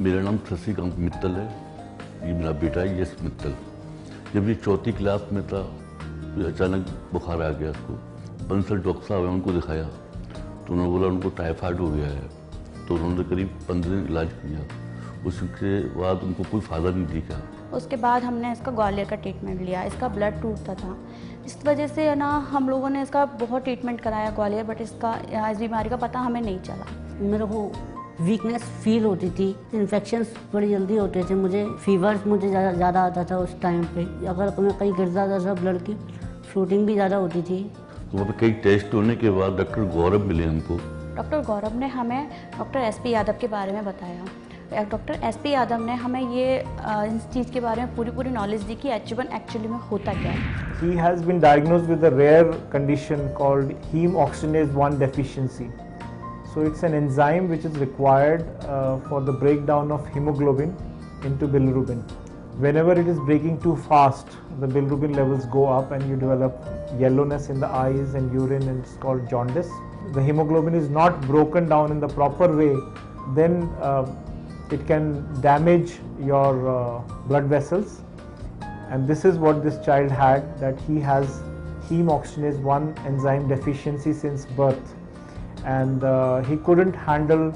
मेरा नाम शशिकांत मित्तल है। ये मेरा बेटा है यश मित्तल। जब ये चौथी क्लास में था तो अचानक बुखार आ गया उसको। बंसल डॉक्टर साहब है उनको दिखाया। तो उन्होंने बोला उनको टाइफाइड हो गया है। तो उन्होंने करीब पंद्रह दिन इलाज किया। उसके बाद उनको कोई फ़ायदा नहीं दिखा। उसके बाद हमने इसका ग्वालियर का ट्रीटमेंट लिया। इसका ब्लड टूटता था। इस वजह से ना हम लोगों ने इसका बहुत ट्रीटमेंट कराया ग्वालियर बट इसका इस बीमारी का पता हमें नहीं चला। मेरे को वीकनेस फील होती थी इन्फेक्शंस बड़ी जल्दी होते थे मुझे फीवर्स मुझे ज़्यादा आता था उस टाइम पे। अगर मैं कहीं गिर जाता था ब्लड की शूटिंग भी ज़्यादा होती थी। तो वहाँ पे कई टेस्ट होने के बाद डॉक्टर गौरव मिले हमको। डॉक्टर गौरव ने हमें डॉक्टर एस पी यादव के बारे में बताया। डॉक्टर एस पी यादव ने हमें ये इस चीज़ के बारे में पूरी पूरी नॉलेज दी कि एच वन एक्चुअली में होता क्या है। He has been diagnosed with a rare condition called heme oxygenase 1 deficiency. So it's an enzyme which is required uh, for the breakdown of hemoglobin into bilirubin. Whenever it is breaking too fast, the bilirubin levels go up and you develop yellowness in the eyes and urine and it's called jaundice. The hemoglobin is not broken down in the proper way, then uh, it can damage your uh, blood vessels and this is what this child had that he has heme oxygenase 1 enzyme deficiency since birth and uh, he couldn't handle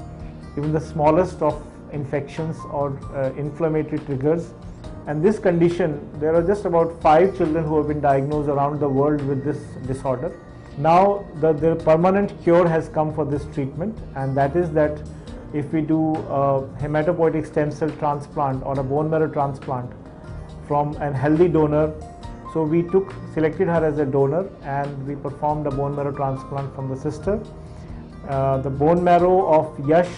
even the smallest of infections or uh, inflammatory triggers and this condition there are just about 5 children who have been diagnosed around the world with this disorder now the, the permanent cure has come for this treatment and that is that if we do a hematopoietic stem cell transplant or a bone marrow transplant from an healthy donor. So we took selected her as a donor and we performed a bone marrow transplant from the sister. Uh, the bone marrow of Yash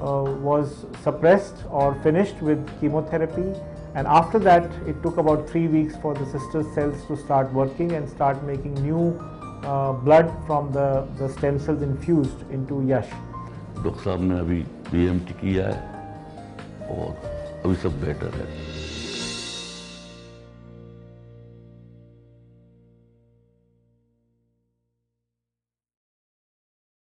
uh, was suppressed or finished with chemotherapy and after that it took about three weeks for the sister's cells to start working and start making new uh, blood from the, the stem cells infused into Yash. Doctor साहब ने अभी B किया है और अभी सब better है